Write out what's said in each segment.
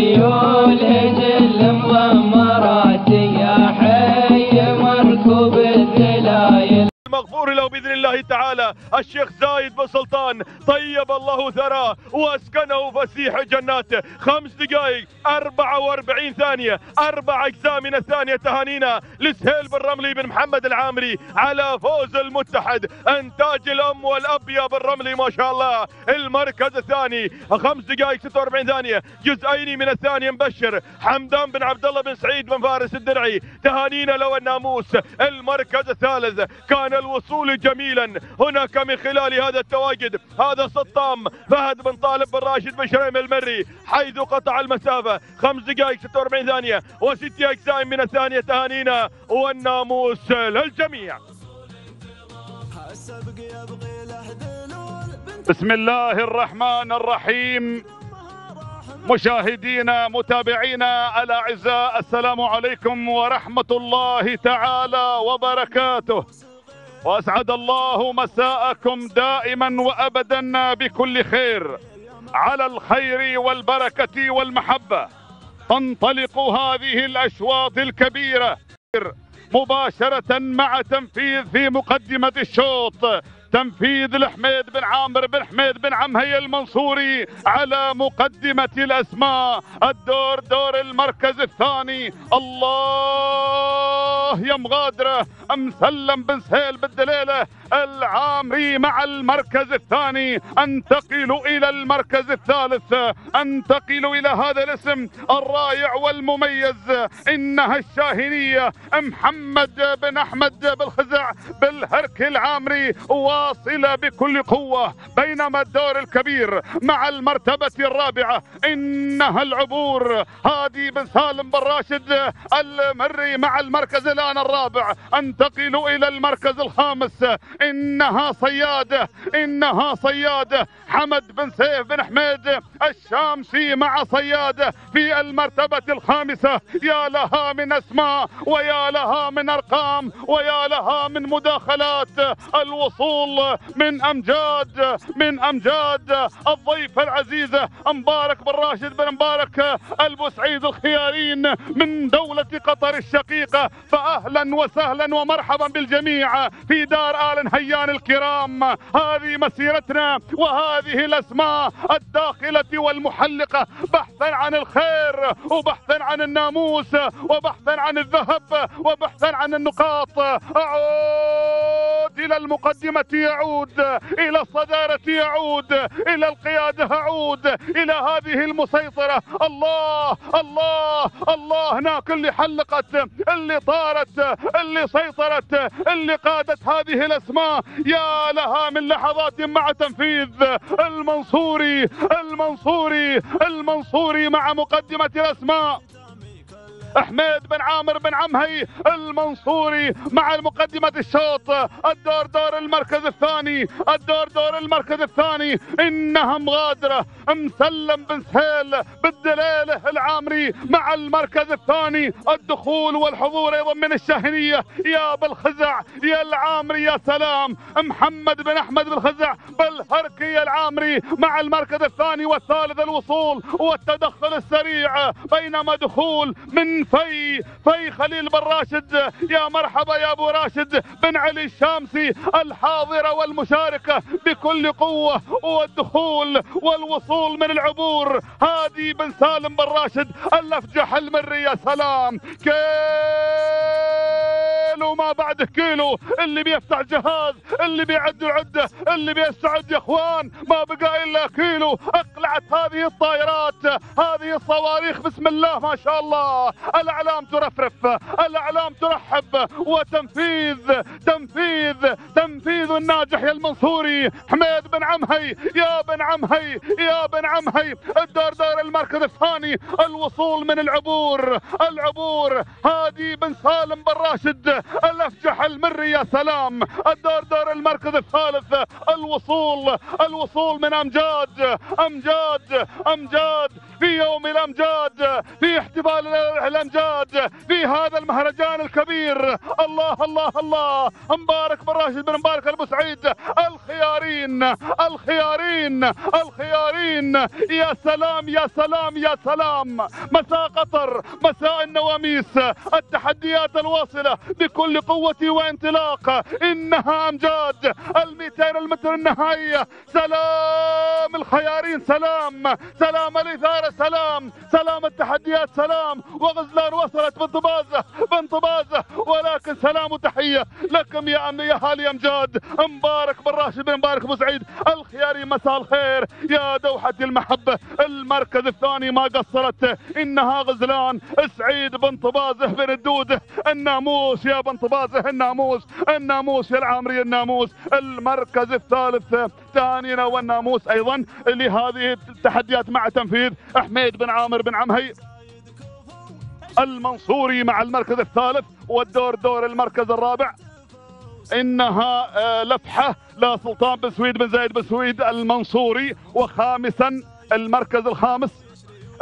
Yol ece له بإذن الله تعالى. الشيخ زايد بن سلطان طيب الله ثراه وأسكنه فسيح جناته خمس دقائق 44 ثانية. أربع أجزاء من الثانية تهانينا لسهيل بن رملي بن محمد العامري على فوز المتحد. إنتاج الأم والأب يا بن رملي ما شاء الله. المركز الثاني خمس دقائق 46 ثانية. جزئين من الثانية مبشر. حمدان بن عبد الله بن سعيد بن فارس الدرعي. تهانينا له الناموس المركز الثالث كان الوصول جميلا هناك من خلال هذا التواجد هذا سطام فهد بن طالب بن راشد بن شريم المري حيث قطع المسافة خمس دقائق 46 ثانية وست أجزاء من الثانية تهانينا والناموس للجميع. بسم الله الرحمن الرحيم. مشاهدينا متابعينا الأعزاء السلام عليكم ورحمة الله تعالى وبركاته. واسعد الله مساءكم دائما وأبدا بكل خير. على الخير والبركة والمحبة. تنطلق هذه الأشواط الكبيرة مباشرة مع تنفيذ في مقدمة الشوط. تنفيذ الحميد بن عامر بن حميد بن عمهي المنصوري على مقدمة الأسماء. الدور دور المركز الثاني. الله! يا مغادرة مسلم بن سهيل بالدليلة العامري مع المركز الثاني. أنتقل إلى المركز الثالث. أنتقل إلى هذا الاسم الرائع والمميز. إنها الشاهنية محمد بن أحمد بالخزع بالهرك العامري. واصلة بكل قوة بينما الدور الكبير مع المرتبة الرابعة. إنها العبور. هادي بن سالم بن راشد المري مع المركز الآن الرابع أنتقل إلى المركز الخامس. إنها صيادة إنها صيادة حمد بن سيف بن حميد الشامسي مع صيادة في المرتبة الخامسة. يا لها من أسماء ويا لها من أرقام ويا لها من مداخلات. الوصول من أمجاد من أمجاد. الضيفة العزيزة مبارك بن راشد بن مبارك. البوسعيد الخيارين من دولة قطر الشقيقة. فأهلا وسهلا ومرحبا بالجميع في دار آل نهيان الكرام. هذه مسيرتنا وهذه الأسماء الداخلة والمحلقة. بحثا عن الخير وبحثا عن الناموس وبحثا عن الذهب وبحثا عن النقاط. أعود. إلى المقدمة يعود إلى الصدارة يعود إلى القيادة أعود إلى هذه المسيطرة. الله الله الله هناك اللي حلقت اللي طارت اللي سيطرت اللي قادت هذه الأسماء. يا لها من لحظات مع تنفيذ. المنصوري المنصوري المنصوري مع مقدمة الأسماء. حميد بن عامر بن عمهي المنصوري مع مقدمة الشوط. الدور دور المركز الثاني. الدور دور المركز الثاني. إنها مغادرة. مسلم بن سهيل بالدليله العامري مع المركز الثاني. الدخول والحضور أيضا من الشاهنية. يا بالخزع. يا العامري يا سلام. محمد بن أحمد بالخزع. بالهركي العامري مع المركز الثاني والثالث الوصول والتدخل السريع. بينما دخول من في في خليل بن راشد. يا مرحبا يا أبو راشد. بن علي الشامسي الحاضرة والمشاركة بكل قوة والدخول والوصول من العبور. هادي بن سالم بن راشد الافجح المري يا سلام. كيلو ما بعد كيلو. اللي بيفتح جهاز اللي بيعد العدة اللي بيستعد يا إخوان ما بقى إلا كيلو. اقلعت هذه الطائرات هذه الصواريخ بسم الله ما شاء الله. الأعلام ترفرف الأعلام ترحب. وتنفيذ تنفيذ تنفيذ. الناجح يا المنصوري. حميد بن عمهي يا بن عمهي يا بن عمهي. الدور دور المركز الثاني الوصول من العبور العبور. هادي بن سالم بن راشد الأفجح المري يا سلام. الدور دور المركز الثالث الوصول الوصول من أمجاد. أمجاد أمجاد. في يوم الأمجاد في احتفال الأمجاد في هذا المهرجان الكبير. الله الله الله. مبارك بن راشد بن مبارك أبو سعيد الخيارين الخيارين الخيارين. يا سلام يا سلام يا سلام. مساء قطر مساء النواميس. التحديات الواصلة بكل قوة وانطلاق. إنها أمجاد. الميتين المتر النهائية سلام الخيارين سلام. سلام الإثارة سلام. سلام التحديات سلام. وغزلان وصلت بانطبازة بانطبازة ولكن سلام وتحية لكم يا أم يا هالي أمجاد. مبارك بن راشد بن مبارك أبو سعيد. الخياري مساء الخير. يا دوحة المحبة المركز الثاني ما قصرت. إنها غزلان. سعيد بن طبازه بن الدودة. الناموس يا بن طبازه الناموس. الناموس يا العامري الناموس. المركز الثالث ثانينا والناموس أيضا. لهذه التحديات مع تنفيذ حميد بن عامر بن عمهي. المنصوري مع المركز الثالث والدور دور المركز الرابع. إنها آه، لفحة لسلطان بن سويد بن زايد بن سويد المنصوري وخامسا المركز الخامس.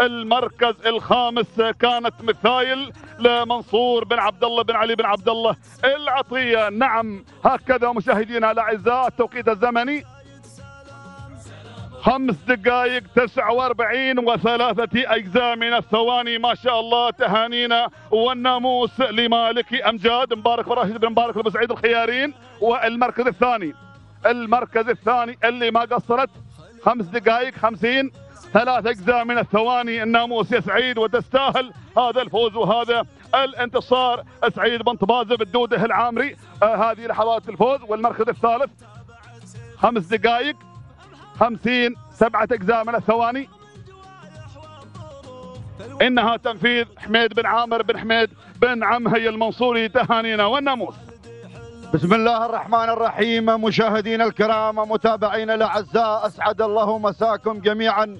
المركز الخامس كانت مثايل لمنصور بن عبد الله بن علي بن عبد الله العطية. نعم هكذا مشاهدينا الأعزاء التوقيت الزمني. خمس دقائق تسعة وأربعين وثلاثة أجزاء من الثواني. ما شاء الله تهانينا والناموس لمالك أمجاد. مبارك راشد بن مبارك أبو سعيد الخيارين. والمركز الثاني المركز الثاني اللي ما قصرت. خمس دقائق خمسين ثلاث أجزاء من الثواني. الناموس يا سعيد وتستاهل هذا الفوز وهذا الانتصار. سعيد بن طبازة بالدودة العامري. آه هذه لحظات الفوز. والمركز الثالث خمس دقائق خمسين سبعة أجزاء من الثواني. إنها تنفيذ حميد بن عامر بن حميد بن عمهي المنصوري تهانينا والناموس. بسم الله الرحمن الرحيم مشاهدينا الكرام متابعينا الأعزاء أسعد الله مساكم جميعا.